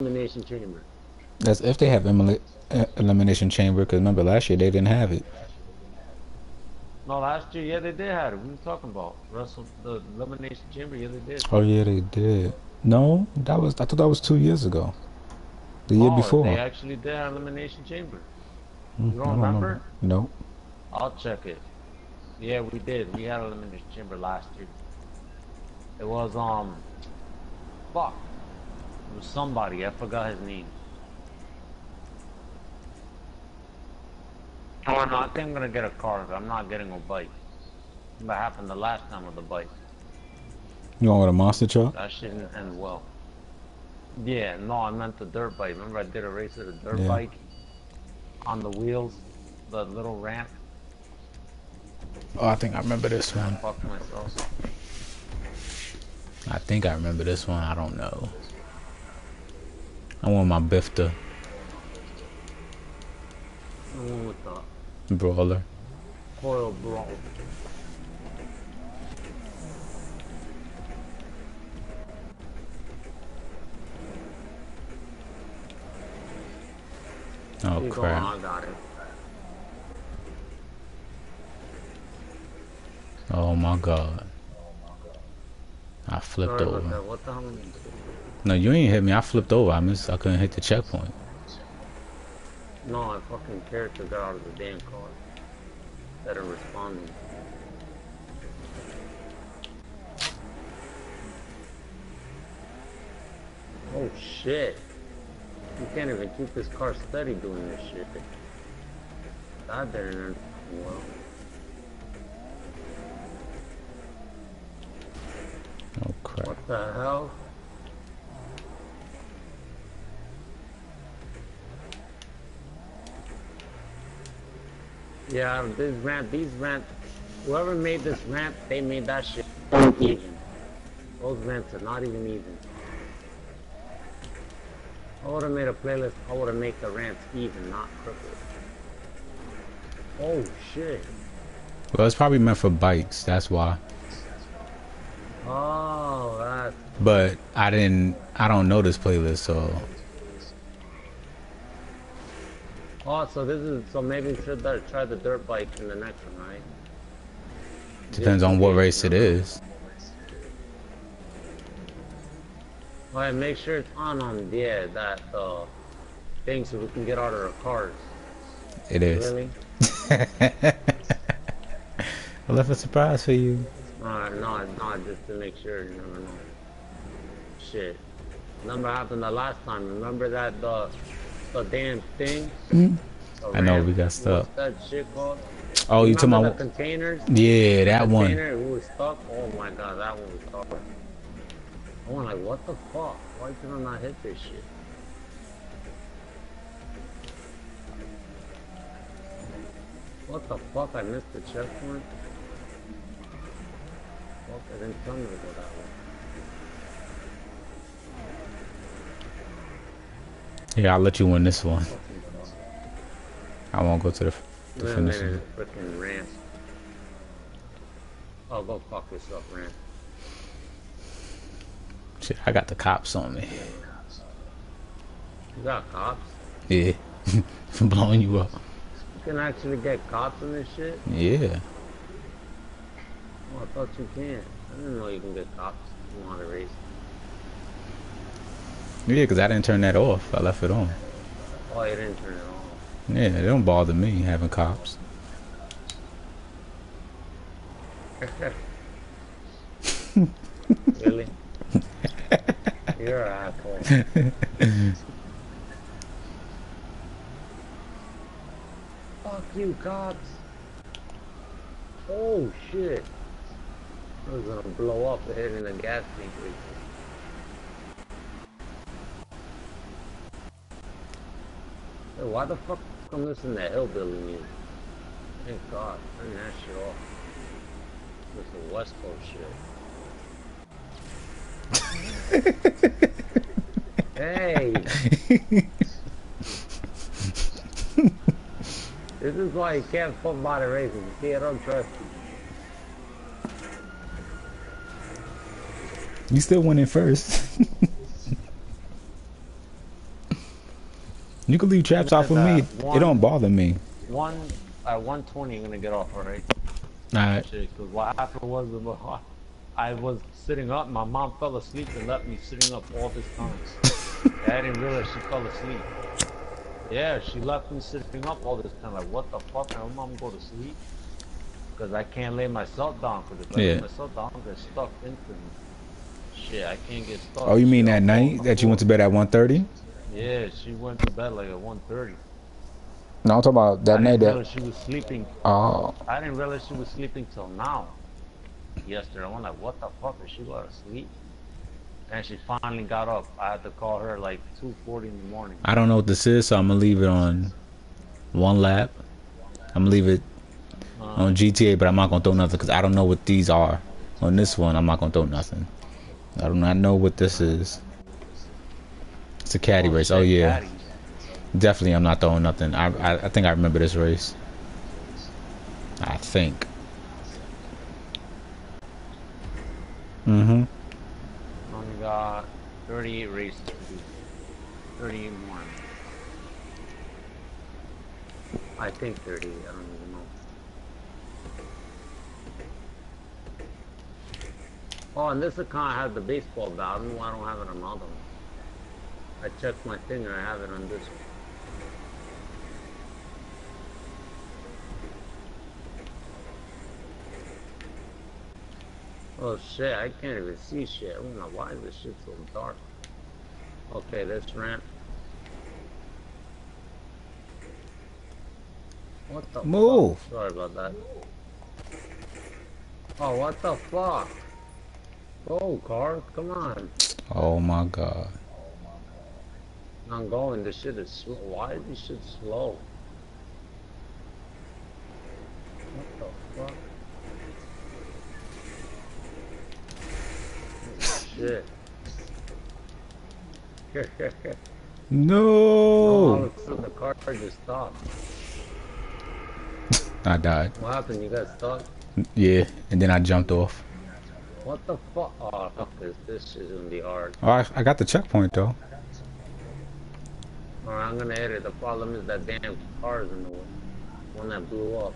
elimination chamber. That's if they have elimination chamber. Because remember last year they didn't have it. No, last year, yeah, they did have it. What are you talking about? Russell, the elimination chamber, yeah, they did. Oh yeah, they did. No, that was I thought that was two years ago. The year oh, before. They actually did have elimination chamber. Mm, You I don't remember? No. I'll check it. Yeah, we did. We had elimination chamber last year. It was um, fuck. It was somebody. I forgot his name. Oh no, I think I'm gonna get a car. I'm not getting a bike. What happened the last time with the bike? You want with a monster truck? That shit didn't end well. Yeah, no, I meant the dirt bike. Remember I did a race with a dirt Yeah. bike on the wheels, the little ramp. Oh, I think I remember this one. Myself. I think I remember this one. I don't know. I want my Bifta The one with the brawler. brawl. Oh going, crap! I got it. Oh my god! Flipped Sorry over. What the hell? No, you ain't hit me. I flipped over. I missed. I couldn't hit the checkpoint. No, I fucking character got out of the damn car. Better responding. Oh shit. You can't even keep this car steady doing this shit. God damn well. Oh crap! What the hell? Yeah, this ramp, these ramp, whoever made this ramp, they made that shit even. Those ramps are not even even. I would have made a playlist, I would have made the ramps even, not crooked. Oh shit. Well, it's probably meant for bikes. That's why. Oh, But I didn't. I don't know this playlist, so Oh, so this is so maybe we should uh, try the dirt bike in the next one, right? depends on what race it is. All right, make sure it's on on yeah that uh thing so we can get out of our cars. It is. Really? I left a surprise for you. Uh, no, not just to make sure. You never know. Shit. Remember what happened the last time? Remember that the the damn thing? Mm-hmm. I know, ramp? we got stuck. What's that shit called? Oh, you talking Remember about? the containers? Yeah, that one. Container who was stuck? Oh my god, that one was tough. I went like, what the fuck? Why did I not hit this shit? What the fuck? I missed the checkpoint? Fuck, I didn't tell me to go that way. Yeah, I'll let you win this one. I won't go to the, the Man, finish. this freaking rant. Oh, go fuck yourself, rant. Shit, I got the cops on me. You got cops? Yeah, for blowing you up. You can actually get cops in this shit? Yeah. Oh, I thought you can't. I didn't know you can get cops if you want to race. Yeah, because I didn't turn that off. I left it on. Oh, you didn't turn it on. Yeah, it don't bother me having cops. really? You're an asshole. Fuck you, cops. Oh, shit. I was gonna blow up the head in the gas tank. Hey, why the fuck come listen to hillbilly music? Thank God, turn that shit off. This is the West Coast shit. hey! this is why you can't body racing. You see, I don't trust you. You still winning first. You can leave traps off with me. It don't bother me. One at 120, I'm gonna get off. All right. Alright. Because what happened was I was sitting up. My mom fell asleep and left me sitting up all this time. I didn't realize she fell asleep. Yeah, she left me sitting up all this time. Like, what the fuck? My mom go to sleep? Because I can't lay myself down. Because if I Yeah. lay myself down, I get stuck instantly. Shit, I can't get stuck. Oh, you mean that night that you went to bed at 1.30? Yeah, she went to bed like at 1.30. No, I'm talking about I that night didn't that... she was sleeping. Oh. I didn't realize she was sleeping till now. Yesterday, I'm like, what the fuck? Is she go to sleep? And she finally got up. I had to call her like 2:40 in the morning. I don't know what this is, so I'm gonna leave it on one lap. I'm gonna leave it Uh, on GTA, but I'm not gonna throw nothing because I don't know what these are. On this one, I'm not gonna throw nothing. I do not know what this is. It's a caddy race. Oh yeah, caddies. definitely. I'm not throwing nothing. I, I I think I remember this race. I think. Mm-hmm. Only got 38 races to do. 38 more. I think 30. I don't even know. Oh, and this account has the baseball bat. I don't know why I don't have it on another one. I checked my thing and I have it on this one. Oh shit, I can't even see shit. I don't know why this shit's so dark. Okay, this ramp. What the Move. fuck? Sorry about that. Oh, what the fuck? Go, car, come on. Oh my god. I'm going, this shit is slow. Why is this shit slow? What the fuck? Shit. No. All of a sudden the car just stopped. I died. What happened? You got stuck? Yeah, and then I jumped off. What the fuck? Oh, fuck this. This shit's gonna be hard. Oh, I, I got the checkpoint though. Alright, I'm gonna hit it. The problem is that damn car is in the way. One that blew up.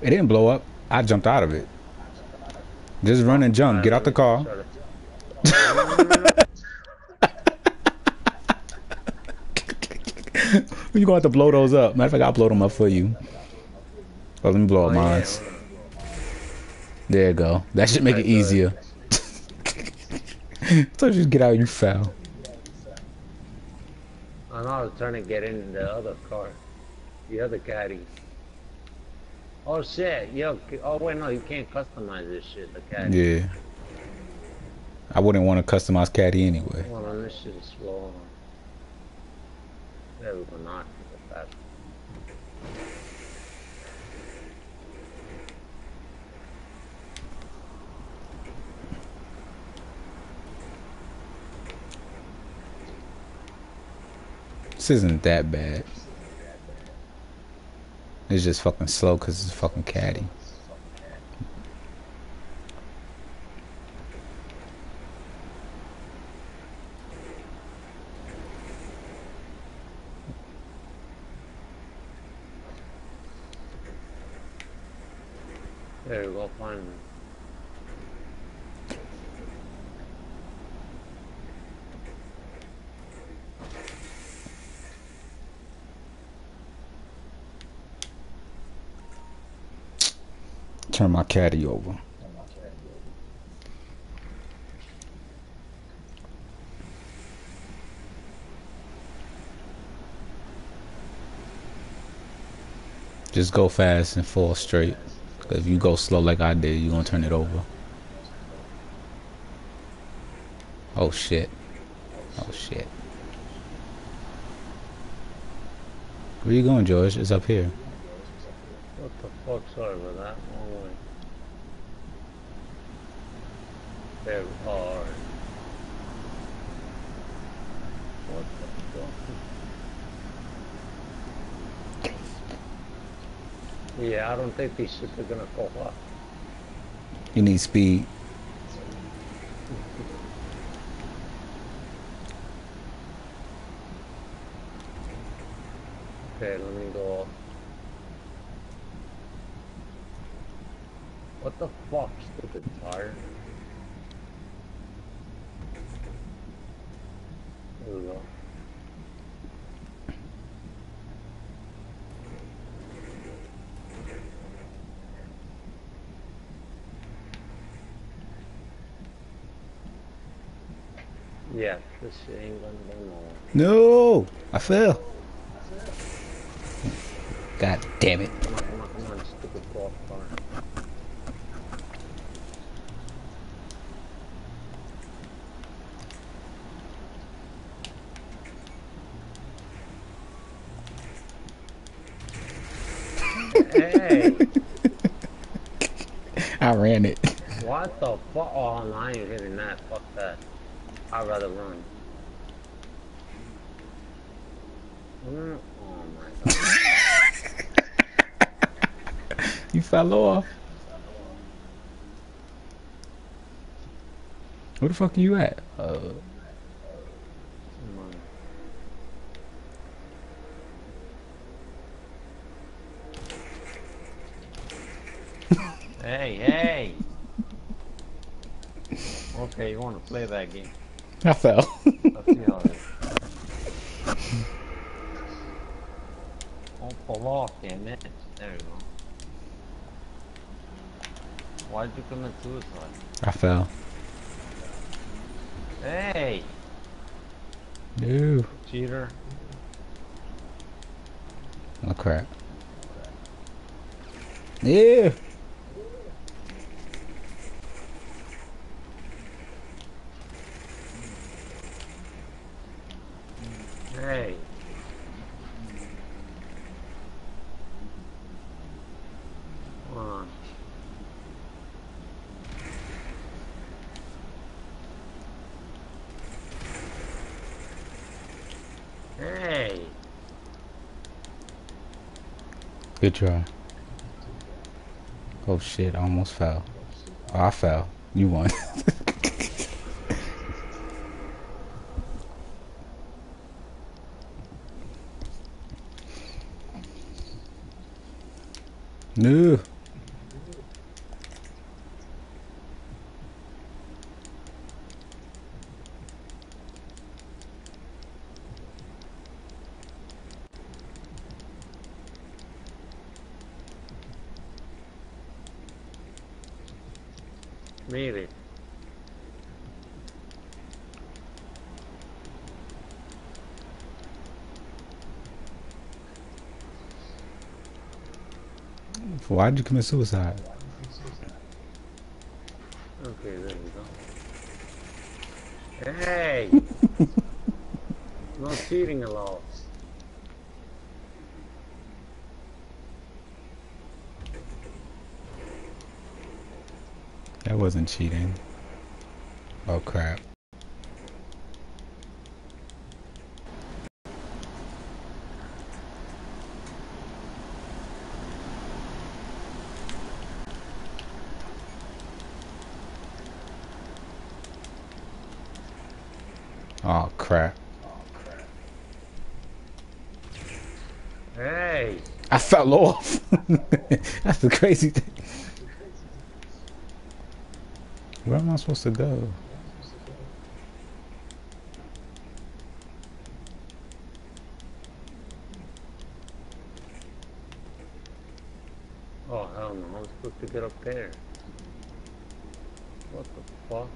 It didn't blow up. I jumped out of it. Just run and jump. Get out the car. Try to- You gonna have to blow those up. Matter of fact, I'll blow them up for you. Oh, let me blow Oh, up yeah, mine. There you go. That should make it easier. Told you to get out, you fell. I know I was trying to get in the other car. The other caddy. Oh shit, yo, oh wait, no, you can't customize this shit, the caddy. Yeah. I wouldn't want to customize caddy anyway. On, this shit is slow. There we go, not fast. This isn't that bad. It's just fucking slow because it's fucking caddy. There we go, finally. Turn my caddy over. Just go fast and fall straight. 'Cause if you go slow like I did, you're gonna turn it over. Oh shit. Oh shit. Where you going, George? It's up here. What the fuck, sorry about that, way. There we are. What the fuck? Yeah, I don't think these shits are gonna go up. You need speed. Okay, let me go. What the fuck, stupid tire? There we go. Yeah, this ain't gonna go. No, I fell. God damn it. Come on, come on, come on, stupid golf car. hey, I ran it. What the fuck? Oh, I ain't hitting that. Fuck that. I'd rather run. Mm, Oh my god. You fell off. Where the fuck are you at? Uh, hey, hey! Okay, you want to play that game? I fell. Let's see how it is. Don't pull off, damn it. There you go. Why'd you commit suicide? I fell. Hey, No. cheater. Oh crap. Yeah. Hey. Come on. Hey. Good try. Oh shit, I almost fell. Oh, I fell. You won. no. It. Why'd you commit suicide? Okay, there we go. Hey! no cheating allowed. That wasn't cheating. Oh crap. Oh crap. Hey! I fell off. That's the crazy thing. Where am I supposed to go? Oh, hell no, I'm supposed to get up there. What the fuck?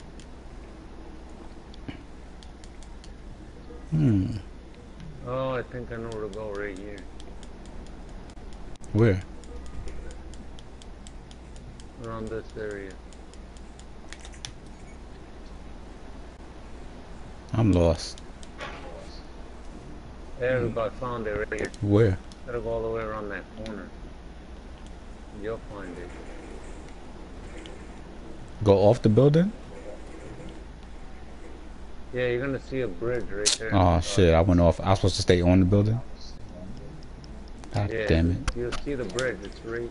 Hmm. Oh, I think I know where to go right here. Where? Around this area. I'm lost. There we go, I found it right here. Where? Gotta go all the way around that corner. You'll find it. Go off the building? Yeah, you're gonna see a bridge right there. Oh shit, I went off. I was supposed to stay on the building? God Yeah, damn it. You'll see the bridge, it's right.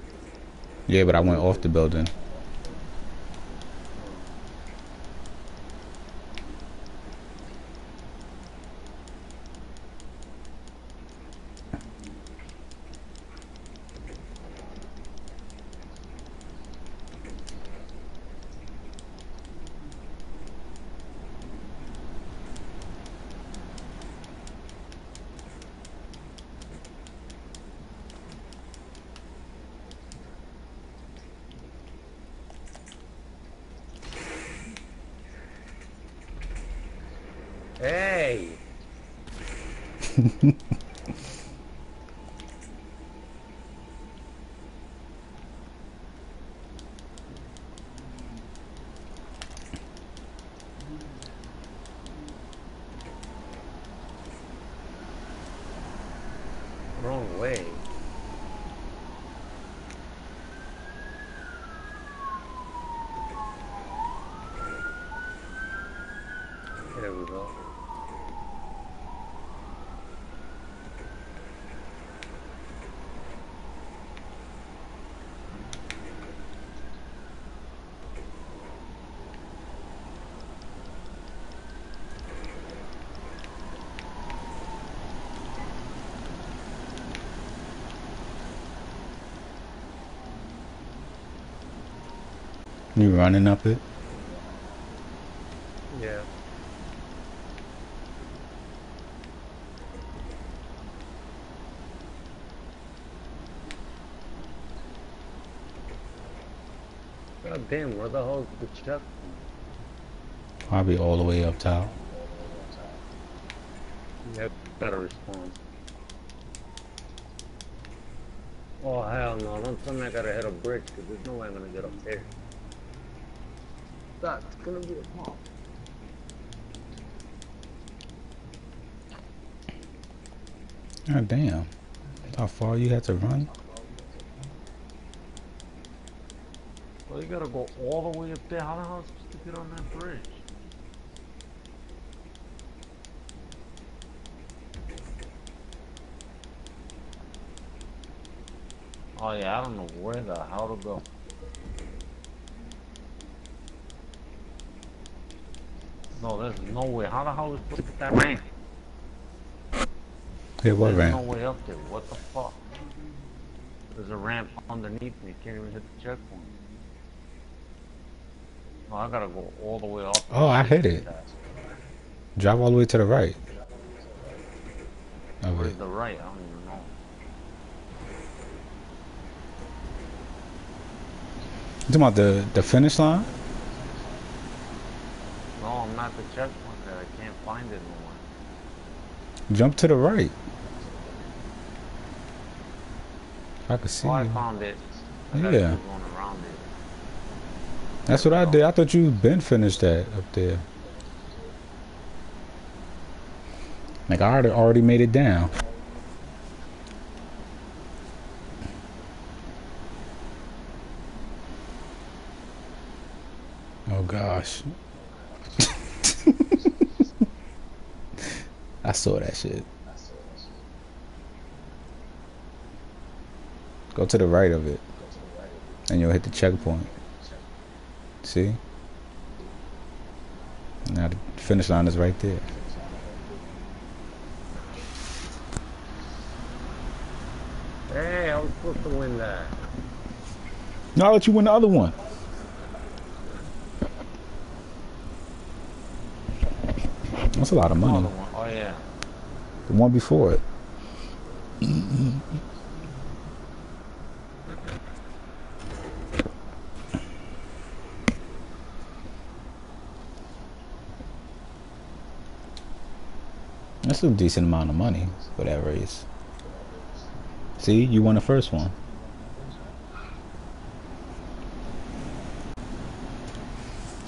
Yeah, but I went off the building. Hey! Wrong way. There we go. You running up it? Yeah. God damn, where the hell is the check? Probably all the way up top. Yep, better respond. Oh hell no, don't tell me I gotta hit a bridge, cause there's no way I'm gonna get up there. That's gonna be a pop. God damn. How far you had to run? Well, you gotta go all the way up there. How the hell am I supposed to get on that bridge? Oh yeah, I don't know where the hell to go. No, there's no way. How the hell is get that ramp? Yeah, what There's no way up there. What the fuck? There's a ramp underneath me. Can't even hit the checkpoint. No, I gotta go all the way up. Oh, I hit it. Drive all the way to the right. Of Where's the right? I don't even know. You talking about the, the finish line? No, I'm not the checkpoint there. I can't find it anymore. Jump to the right. I could see Oh, I found it. I Yeah. going around it. That's what I did. I thought you'd been finished that up there. Like I already already made it down. Oh gosh. Saw that shit. Go to the right of it. And you'll hit the checkpoint. See? Now the finish line is right there. Hey, I was supposed to win that. No, I'll let you win the other one. That's a lot of money. Oh yeah. The one before it. That's a decent amount of money whatever it is. See, you won the first one.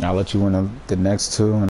I'll let you win the, next two,